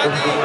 화이팅!